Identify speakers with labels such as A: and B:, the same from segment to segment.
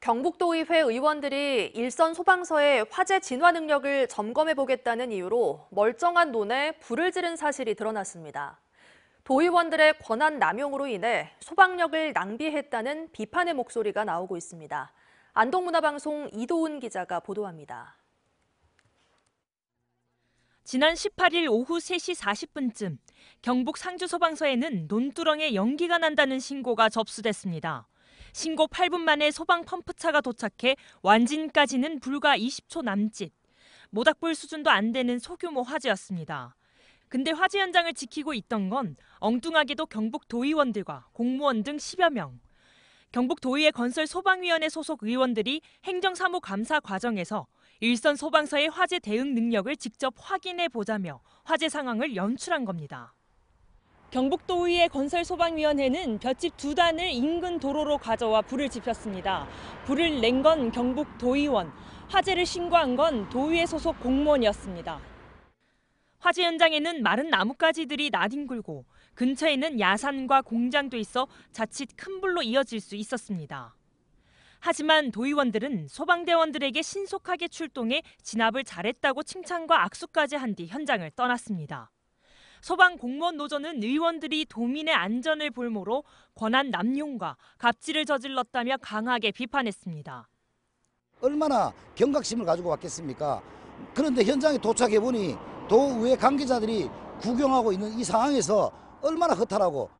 A: 경북도의회 의원들이 일선 소방서의 화재 진화 능력을 점검해 보겠다는 이유로 멀쩡한 논에 불을 지른 사실이 드러났습니다. 도의원들의 권한 남용으로 인해 소방력을 낭비했다는 비판의 목소리가 나오고 있습니다. 안동문화방송 이도훈 기자가 보도합니다.
B: 지난 18일 오후 3시 40분쯤 경북 상주소방서에는 논두렁에 연기가 난다는 신고가 접수됐습니다. 신고 8분 만에 소방 펌프차가 도착해 완진까지는 불과 20초 남짓. 모닥불 수준도 안 되는 소규모 화재였습니다. 근데 화재 현장을 지키고 있던 건 엉뚱하게도 경북 도의원들과 공무원 등 10여 명. 경북 도의회 건설 소방위원회 소속 의원들이 행정사무 감사 과정에서 일선 소방서의 화재 대응 능력을 직접 확인해 보자며 화재 상황을 연출한 겁니다. 경북도의회 건설소방위원회는 볏짚 두 단을 인근 도로로 가져와 불을 지폈습니다. 불을 낸 건 경북도의원, 화재를 신고한 건 도의회 소속 공무원이었습니다. 화재 현장에는 마른 나뭇가지들이 나뒹굴고 근처에는 야산과 공장도 있어 자칫 큰 불로 이어질 수 있었습니다. 하지만 도의원들은 소방대원들에게 신속하게 출동해 진압을 잘했다고 칭찬과 악수까지 한 뒤 현장을 떠났습니다. 소방 공무원 노조는 의원들이 도민의 안전을 볼모로 권한 남용과 갑질을 저질렀다며 강하게 비판했습니다.
C: 얼마나 경각심을 가지고 왔겠습니까? 그런데 현장에 도착해 보니 도의회 관계자들이 구경하고 있는 이 상황에서 얼마나 허탈하고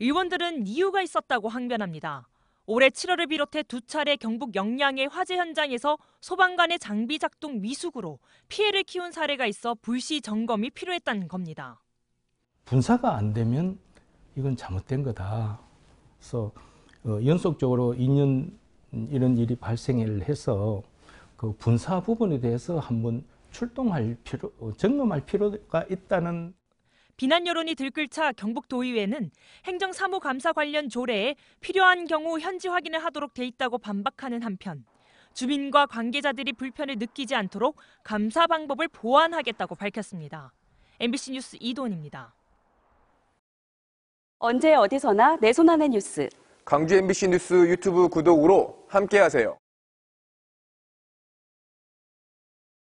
B: 의원들은 이유가 있었다고 항변합니다. 올해 7월을 비롯해 두 차례 경북 영양의 화재 현장에서 소방관의 장비 작동 미숙으로 피해를 키운 사례가 있어 불시 점검이 필요했다는 겁니다.
D: 분사가 안 되면 이건 잘못된 거다. 그래서 어, 연속적으로 2년 이런 일이 발생을 해서 그 분사 부분에 대해서 한번 출동할 필요, 어, 점검할 필요가 있다는
B: 비난 여론이 들끓자 경북도의회는 행정 사무감사 관련 조례에 필요한 경우 현지 확인을 하도록 돼 있다고 반박하는 한편 주민과 관계자들이 불편을 느끼지 않도록 감사 방법을 보완하겠다고 밝혔습니다. MBC 뉴스 이돈입니다.
E: 언제 어디서나 내 손 안의 뉴스.
F: 광주 MBC 뉴스 유튜브 구독으로 함께하세요.